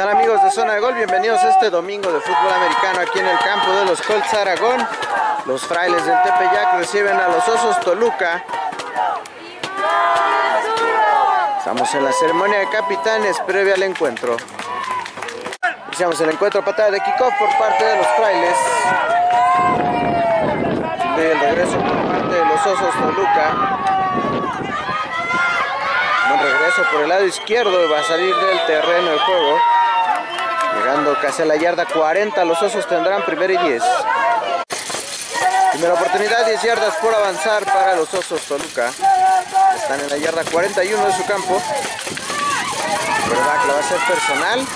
tal amigos de Zona de Gol? Bienvenidos a este domingo de fútbol americano aquí en el campo de los Colts Aragón. Los frailes del Tepeyac reciben a los Osos Toluca. Estamos en la ceremonia de capitanes previa al encuentro. Iniciamos el encuentro patada de kickoff por parte de los frailes. El regreso por parte de los Osos Toluca. Un regreso por el lado izquierdo va a salir del terreno de juego. Llegando casi a la yarda 40, los Osos tendrán primera y 10. Primera oportunidad, 10 yardas por avanzar para los Osos Toluca. Están en la yarda 41 de su campo. La va a ser personal.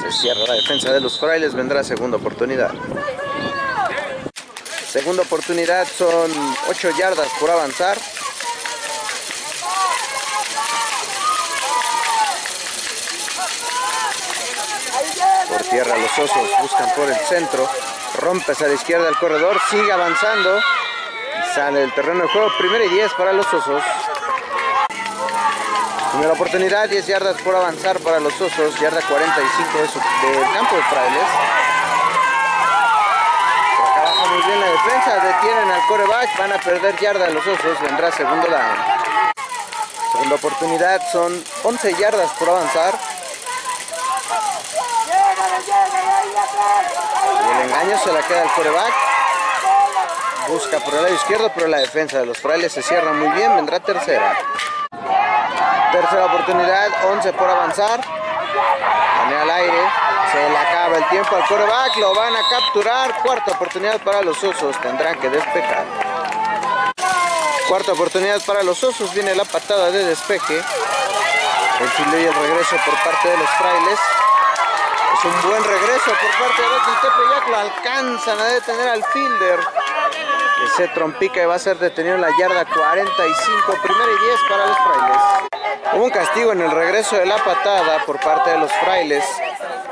Se cierra la defensa de los frailes, vendrá segunda oportunidad. Segunda oportunidad son 8 yardas por avanzar. Por tierra los osos buscan por el centro. Rompe hacia la izquierda el corredor, sigue avanzando. Sale del terreno de juego. Primera y 10 para los osos. Primera oportunidad, 10 yardas por avanzar para los osos. Yarda 45 del campo de frailes. Trabaja muy bien la defensa. Detienen al coreback. Van a perder yarda los osos. Vendrá segundo down. Segunda oportunidad son 11 yardas por avanzar. Y el engaño se la queda el coreback. Busca por el lado izquierdo, pero la defensa de los frailes se cierra muy bien. Vendrá tercera. Tercera oportunidad, 11 por avanzar. Pone al aire. Se le acaba el tiempo al coreback. Lo van a capturar. Cuarta oportunidad para los osos. Tendrán que despejar. Cuarta oportunidad para los osos. Viene la patada de despeje. El filo y el regreso por parte de los frailes. Un buen regreso por parte de del Tepeyac. Lo alcanzan a detener al fielder. Ese trompica y va a ser detenido en la yarda 45. Primera y 10 para los frailes. Hubo un castigo en el regreso de la patada por parte de los frailes.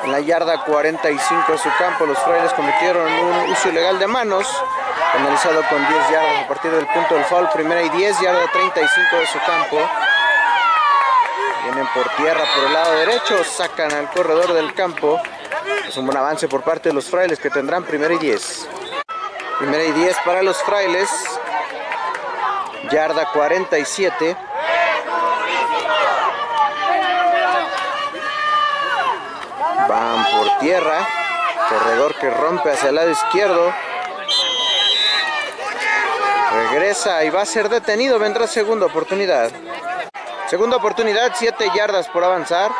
En la yarda 45 de su campo, los frailes cometieron un uso ilegal de manos. Penalizado con 10 yardas a partir del punto del foul. Primera y 10, yarda 35 de su campo. Vienen por tierra por el lado derecho, sacan al corredor del campo. Es un buen avance por parte de los frailes que tendrán primera y 10. Primera y 10 para los frailes. Yarda 47. Van por tierra. Corredor que rompe hacia el lado izquierdo. Regresa y va a ser detenido. Vendrá segunda oportunidad. Segunda oportunidad, 7 yardas por avanzar.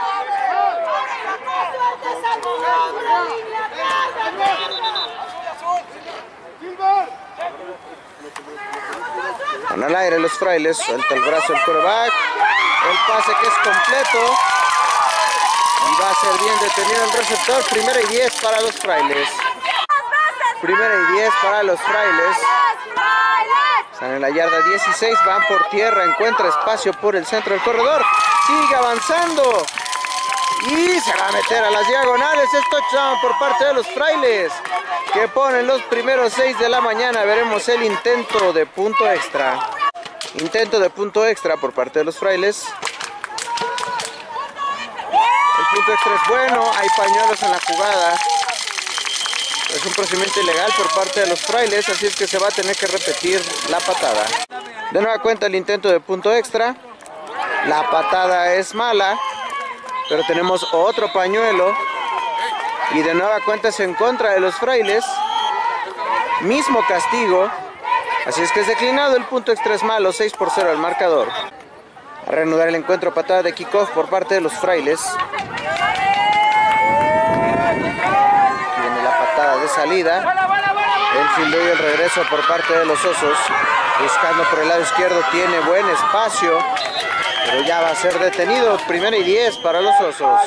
Van al aire los frailes, suelta el brazo el coreback. El pase que es completo. Y va a ser bien detenido el receptor. Primera y 10 para los frailes. Primera y 10 para los frailes. Están en la yarda 16, van por tierra, encuentra espacio por el centro del corredor. Sigue avanzando. Y se va a meter a las diagonales. Es touchdown por parte de los frailes. Que ponen los primeros 6 de la mañana. Veremos el intento de punto extra. Intento de punto extra por parte de los frailes. El punto extra es bueno. Hay pañuelos en la jugada. Es un procedimiento ilegal por parte de los frailes, así es que se va a tener que repetir la patada. De nueva cuenta el intento de punto extra. La patada es mala, pero tenemos otro pañuelo. Y de nueva cuenta es en contra de los frailes. Mismo castigo. Así es que es declinado, el punto extra es malo, 6 por 0 al marcador. A reanudar el encuentro, patada de kickoff por parte de los frailes. Salida. El fildeo y el regreso por parte de los osos. Buscando por el lado izquierdo, tiene buen espacio. Pero ya va a ser detenido. Primera y 10 para los osos.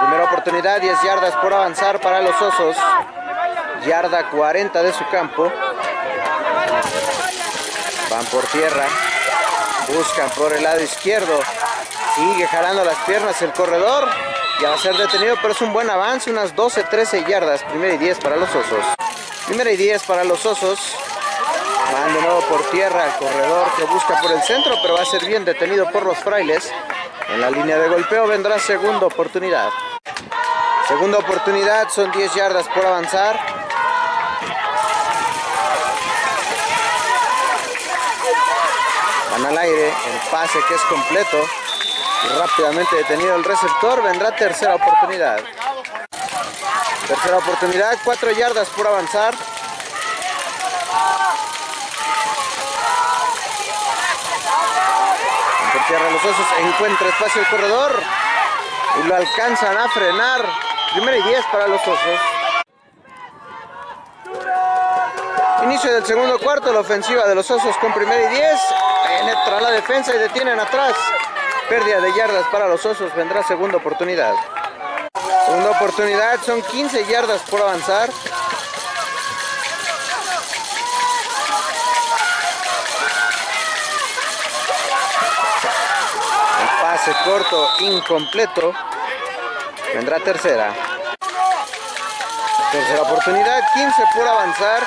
Primera oportunidad, 10 yardas por avanzar para los osos. Yarda 40 de su campo. Van por tierra. Buscan por el lado izquierdo. Sigue jalando las piernas el corredor. Ya va a ser detenido, pero es un buen avance, unas 12-13 yardas. Primera y 10 para los osos. Primera y 10 para los osos. Van de nuevo por tierra el corredor que busca por el centro, pero va a ser bien detenido por los frailes. En la línea de golpeo vendrá segunda oportunidad. Segunda oportunidad, son 10 yardas por avanzar. Van al aire, el pase que es completo. Rápidamente detenido el receptor, vendrá tercera oportunidad. Tercera oportunidad, 4 yardas por avanzar. Tierra los osos encuentra espacio el corredor y lo alcanzan a frenar. Primera y 10 para los osos. Inicio del segundo cuarto, la ofensiva de los osos con primera y 10. Penetra la defensa y detienen atrás. Pérdida de yardas para los osos, vendrá segunda oportunidad. Segunda oportunidad, son 15 yardas por avanzar. pase corto, incompleto. Vendrá tercera. Tercera oportunidad, 15 por avanzar.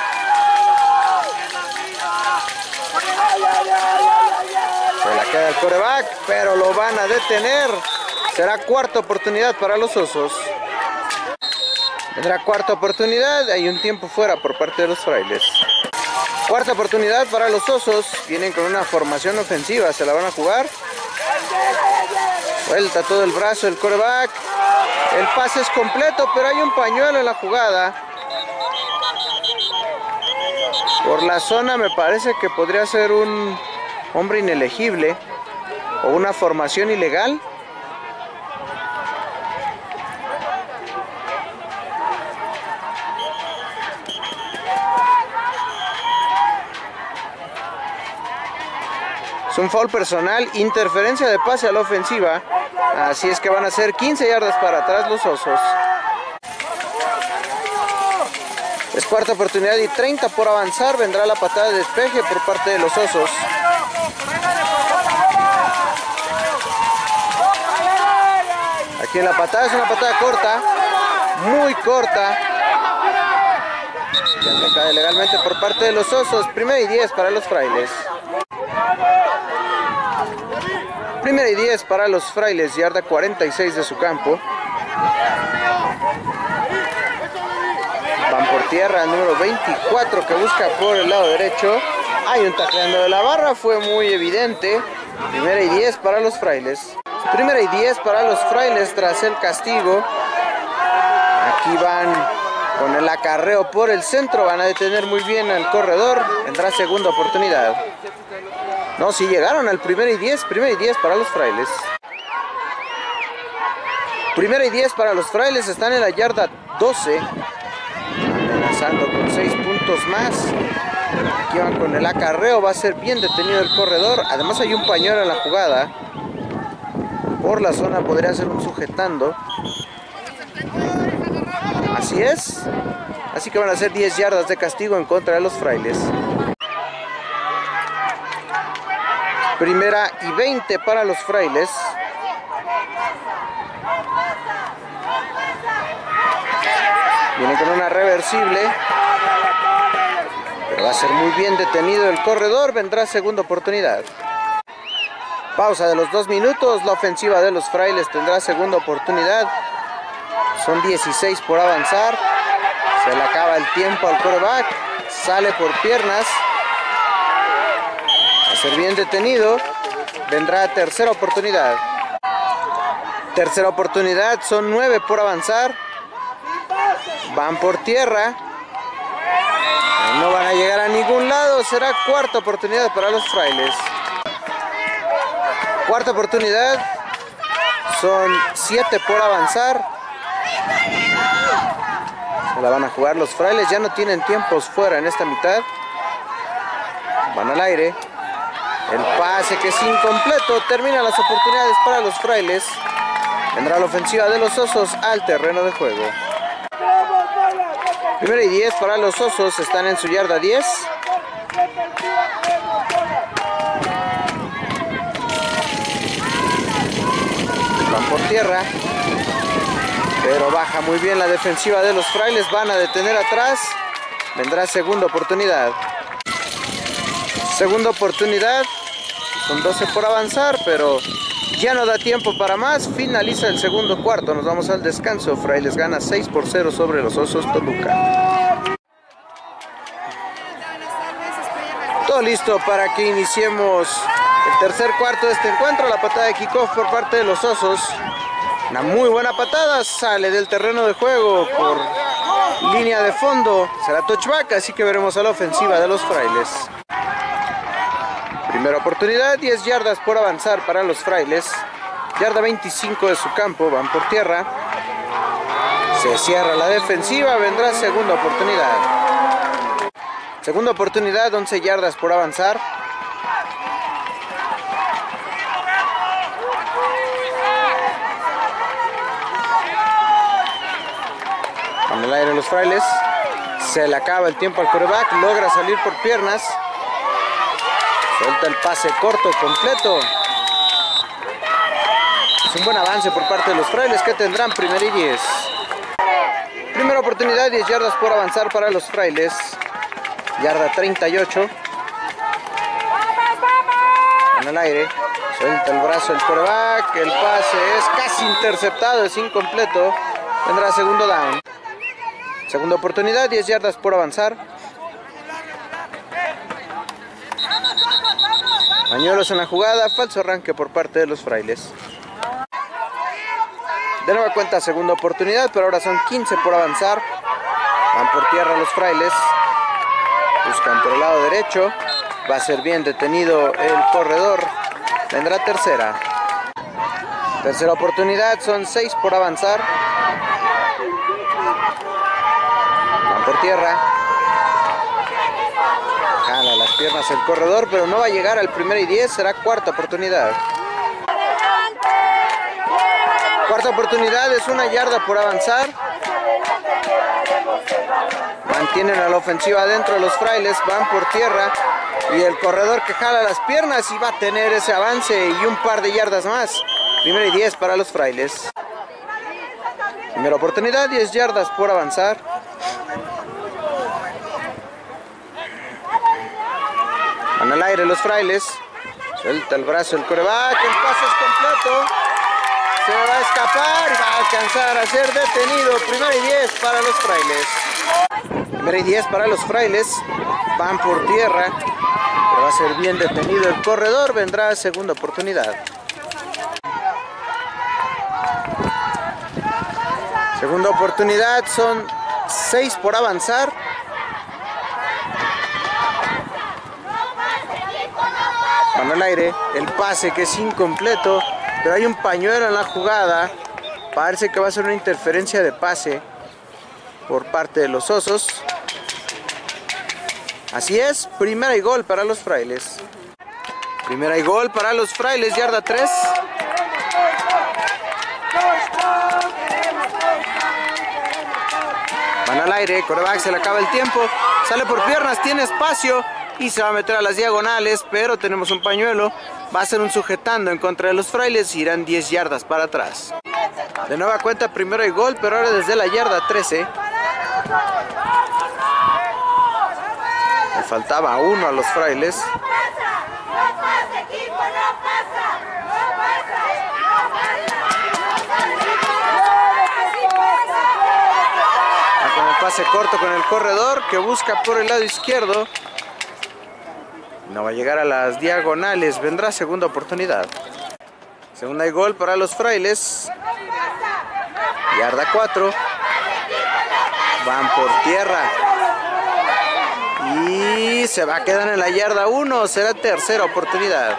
Se la queda el coreback, pero lo van a detener. Será cuarta oportunidad para los osos. Vendrá cuarta oportunidad, hay un tiempo fuera por parte de los frailes. Cuarta oportunidad para los osos, vienen con una formación ofensiva, se la van a jugar. Vuelta todo el brazo el coreback. El pase es completo, pero hay un pañuelo en la jugada. Por la zona me parece que podría ser un hombre inelegible o una formación ilegal. Es un foul personal, interferencia de pase a la ofensiva. Así es que van a ser 15 yardas para atrás los osos. Es cuarta oportunidad y 30 por avanzar. Vendrá la patada de despeje por parte de los osos. Aquí en la patada es una patada corta, muy corta. Cae legalmente por parte de los osos. Primera y 10 para los frailes. Primera y 10 para los frailes, yarda 46 de su campo. Por tierra, número 24 que busca por el lado derecho. Hay un tacleando de la barra, fue muy evidente. Primera y 10 para los frailes. Primera y 10 para los frailes tras el castigo. Aquí van con el acarreo por el centro, van a detener muy bien al corredor. Vendrá segunda oportunidad. No, si llegaron al primer y 10, primera y 10 para los frailes. Primera y 10 para los frailes, están en la yarda 12. 6 puntos más. Aquí van con el acarreo, va a ser bien detenido el corredor. Además hay un pañuelo en la jugada. Por la zona podría ser un sujetando. Así es. Así que van a ser 10 yardas de castigo en contra de los frailes. Primera y 20 para los frailes. Viene con una reversible. Va a ser muy bien detenido el corredor. Vendrá segunda oportunidad. Pausa de los dos minutos. La ofensiva de los frailes tendrá segunda oportunidad. Son 16 por avanzar. Se le acaba el tiempo al coreback. Sale por piernas ser bien detenido. Vendrá tercera oportunidad. Tercera oportunidad, son nueve por avanzar. Van por tierra. No van a llegar a ningún lado. Será cuarta oportunidad para los frailes. Cuarta oportunidad. Son siete por avanzar. Se la van a jugar los frailes. Ya no tienen tiempos fuera en esta mitad. Van al aire. El pase que es incompleto. Termina las oportunidades para los frailes. Vendrá la ofensiva de los osos al terreno de juego. Primera y 10 para los osos. Están en su yarda 10. Por tierra. Pero baja muy bien la defensiva de los frailes. Van a detener atrás. Vendrá segunda oportunidad. Segunda oportunidad. Son 12 por avanzar, pero Ya no da tiempo para más, finaliza el segundo cuarto, nos vamos al descanso. Frailes gana 6 por 0 sobre los Osos Toluca. Todo listo para que iniciemos el tercer cuarto de este encuentro. La patada de kickoff por parte de los Osos. Una muy buena patada, sale del terreno de juego por línea de fondo. Será touchback, así que veremos a la ofensiva de los Frailes. Primera oportunidad, 10 yardas por avanzar para los frailes. Yarda 25 de su campo, van por tierra. Se cierra la defensiva, vendrá segunda oportunidad. Segunda oportunidad, 11 yardas por avanzar. El aire los frailes. Se le acaba el tiempo al coreback, logra salir por piernas. Suelta el pase corto, completo. Es un buen avance por parte de los frailes que tendrán primer y 10. Primera oportunidad, 10 yardas por avanzar para los frailes. Yarda 38. En el aire. Suelta el brazo el coreback. El pase es casi interceptado, es incompleto. Tendrá segundo down. Segunda oportunidad, 10 yardas por avanzar. Mañuelos en la jugada, falso arranque por parte de los frailes. De nueva cuenta, segunda oportunidad, pero ahora son 15 por avanzar. Van por tierra los frailes. Buscan por el lado derecho. Va a ser bien detenido el corredor. Vendrá tercera. Tercera oportunidad, son 6 por avanzar. Van por tierra. Jala las piernas el corredor, pero no va a llegar al primer y 10. Será cuarta oportunidad. Cuarta oportunidad es una yarda por avanzar. Mantienen a la ofensiva adentro los frailes, van por tierra. Y el corredor que jala las piernas y va a tener ese avance y un par de yardas más. Primero y 10 para los frailes. Primera oportunidad, 10 yardas por avanzar. Al aire los frailes. Suelta el brazo el coreback. El pase es completo. Se va a escapar va a alcanzar a ser detenido. Primera y 10 para los frailes. Primera y 10 para los frailes. Van por tierra. Pero va a ser bien detenido el corredor. Vendrá segunda oportunidad. Segunda oportunidad. Son 6 por avanzar. Van al aire. El pase que es incompleto. Pero hay un pañuelo en la jugada. Parece que va a ser una interferencia de pase por parte de los osos. Así es, primera y gol para los frailes. Primera y gol para los frailes, yarda 3. Van al aire, coreback se le acaba el tiempo. Sale por piernas, tiene espacio y se va a meter a las diagonales, pero tenemos un pañuelo. Va a ser un sujetando en contra de los frailes y irán 10 yardas para atrás. De nueva cuenta, primero y gol, pero ahora desde la yarda 13. Le faltaba uno a los frailes. El pase corto con el corredor que busca por el lado izquierdo. No va a llegar a las diagonales. Vendrá segunda oportunidad. Segunda y gol para los frailes. Yarda 4. Van por tierra. Y se va a quedar en la yarda 1. Será tercera oportunidad.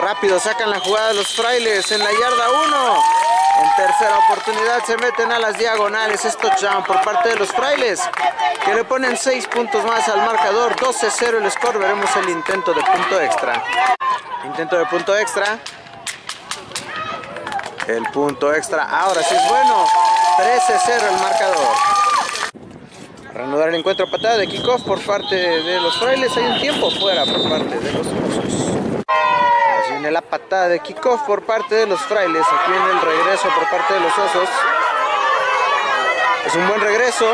Rápido sacan la jugada los frailes en la yarda 1. En tercera oportunidad se meten a las diagonales. Es touchdown por parte de los frailes. Que le ponen 6 puntos más al marcador. 12-0 el score. Veremos el intento de punto extra. Intento de punto extra. El punto extra ahora sí es bueno. 13-0 el marcador. Reanudar el encuentro patada de kickoff por parte de los frailes. Hay un tiempo fuera por parte de los osos. Viene la patada de kickoff por parte de los frailes. Aquí viene el regreso por parte de los osos. Es un buen regreso.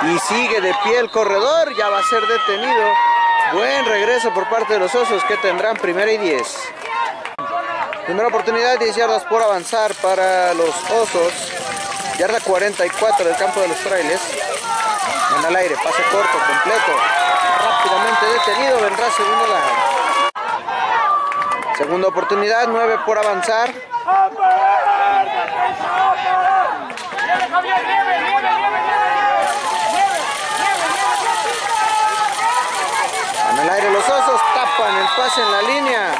Y sigue de pie el corredor. Ya va a ser detenido. Buen regreso por parte de los Osos que tendrán primera y 10. Primera oportunidad, 10 yardas por avanzar para los Osos. Yarda 44 del campo de los frailes. Van al aire, pase corto, completo. Rápidamente detenido, vendrá segundo down. Segunda oportunidad, 9 por avanzar. Van al aire los osos, tapan el pase en la línea.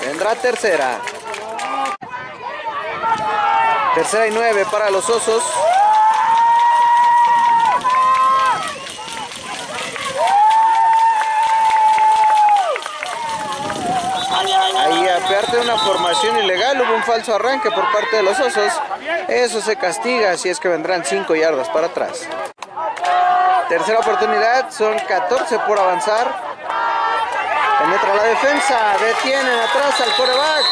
Vendrá tercera. Tercera y nueve para los osos. Ahí aparte de una formación ilegal hubo un falso arranque por parte de los osos. Eso se castiga si es que vendrán 5 yardas para atrás. Tercera oportunidad, son 14 por avanzar. Penetra la defensa, detienen atrás al coreback.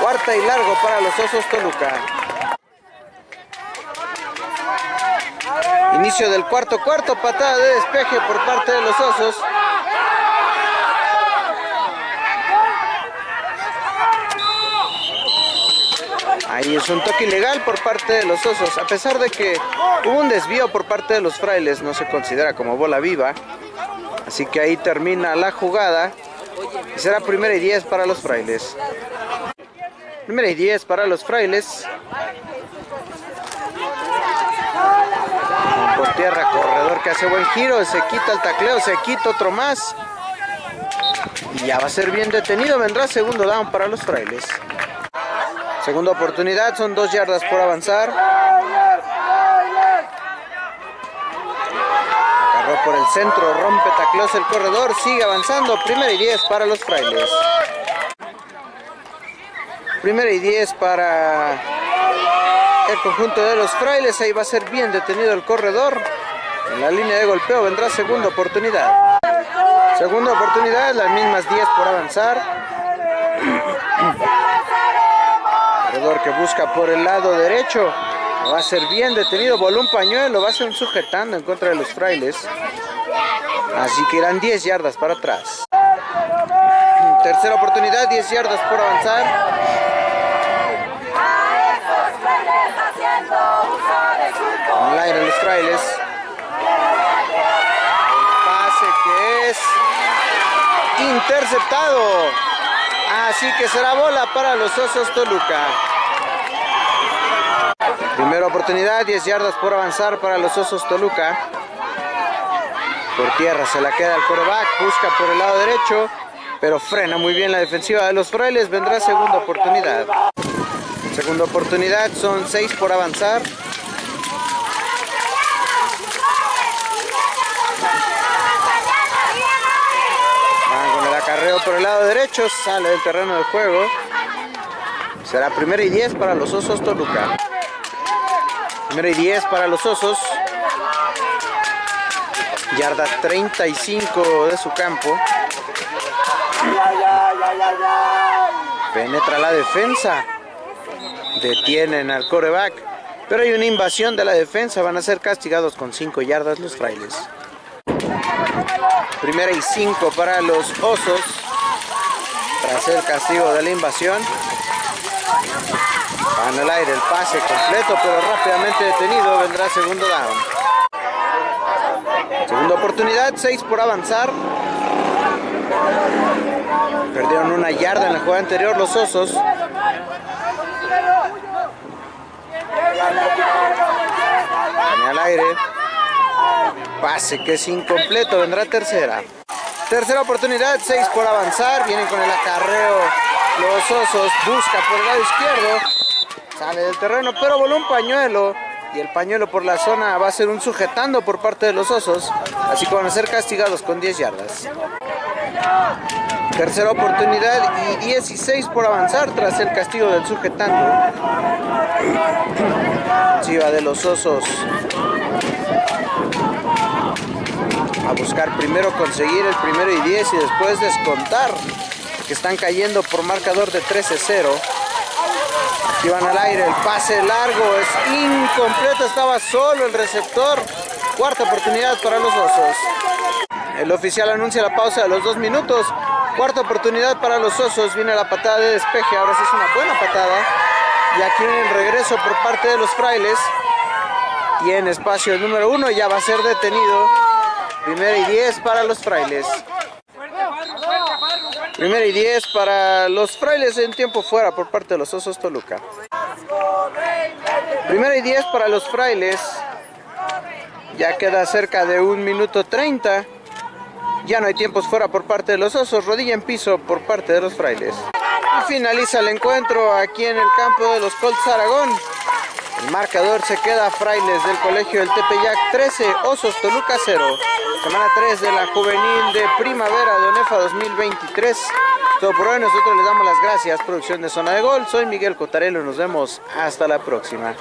Cuarta y largo para los Osos Toluca. Inicio del cuarto cuarto, patada de despeje por parte de los Osos. Ahí es un toque ilegal por parte de los Osos. A pesar de que hubo un desvío por parte de los frailes, no se considera como bola viva. Así que ahí termina la jugada. Y será primera y 10 para los frailes. Primera y 10 para los frailes. Por tierra, corredor que hace buen giro. Se quita el tacleo, se quita otro más. Y ya va a ser bien detenido. Vendrá segundo down para los frailes. Segunda oportunidad, son dos yardas por avanzar. Agarró por el centro, rompe tacleos el corredor, sigue avanzando. Primera y 10 para los frailes. Primera y 10 para el conjunto de los frailes. Ahí va a ser bien detenido el corredor. En la línea de golpeo vendrá segunda oportunidad. Segunda oportunidad, las mismas 10 por avanzar. Que busca por el lado derecho. Va a ser bien detenido. Voló un pañuelo. Va a ser sujetando en contra de los frailes. Así que irán 10 yardas para atrás. Tercera oportunidad. 10 yardas por avanzar. Al aire los frailes. Pase que es interceptado. Así que será bola para los Osos Toluca. Primera oportunidad, 10 yardas por avanzar para los Osos Toluca. Por tierra se la queda el coreback, busca por el lado derecho, pero frena muy bien la defensiva de los frailes. Vendrá segunda oportunidad. Segunda oportunidad, son 6 por avanzar. Acarreo por el lado derecho, sale del terreno de juego. Será primera y 10 para los Osos Toluca. Primera y 10 para los Osos. Yarda 35 de su campo. Penetra la defensa. Detienen al coreback. Pero hay una invasión de la defensa. Van a ser castigados con 5 yardas los frailes. Primera y 5 para los osos. Tras el castigo de la invasión. Van al aire el pase completo, pero rápidamente detenido. Vendrá segundo down. Segunda oportunidad, 6 por avanzar. Perdieron una yarda en la jugada anterior los osos. al aire. Pase que es incompleto, vendrá tercera. Tercera oportunidad, 6 por avanzar. Vienen con el acarreo los osos. Busca por el lado izquierdo. Sale del terreno, pero voló un pañuelo. Y el pañuelo por la zona va a ser un sujetando por parte de los osos. Así que van a ser castigados con 10 yardas. Tercera oportunidad y 16 por avanzar tras el castigo del sujetando. Chiva de los osos a buscar primero conseguir el primero y 10 y después descontar que están cayendo por marcador de 13-0 van al aire el pase largo es incompleto estaba solo el receptor cuarta oportunidad para los osos El oficial anuncia la pausa de los dos minutos. Cuarta oportunidad para los osos. Viene la patada de despeje. Ahora sí es una buena patada. Y aquí viene el regreso por parte de los frailes. Tiene espacio el número uno. Ya va a ser detenido. Primera y diez para los frailes. Primera y diez para los frailes en tiempo fuera por parte de los osos Toluca. Primera y diez para los frailes. Ya queda cerca de un minuto treinta. Ya no hay tiempos fuera por parte de los osos. Rodilla en piso por parte de los frailes. Y finaliza el encuentro aquí en el campo de los Colts Aragón. El marcador se queda frailes del colegio del Tepeyac 13, Osos Toluca 0. Semana 3 de la juvenil de primavera de ONEFA 2023. Todo por hoy, nosotros les damos las gracias. Producción de Zona de Gol. Soy Miguel Cotarelo. Nos vemos hasta la próxima.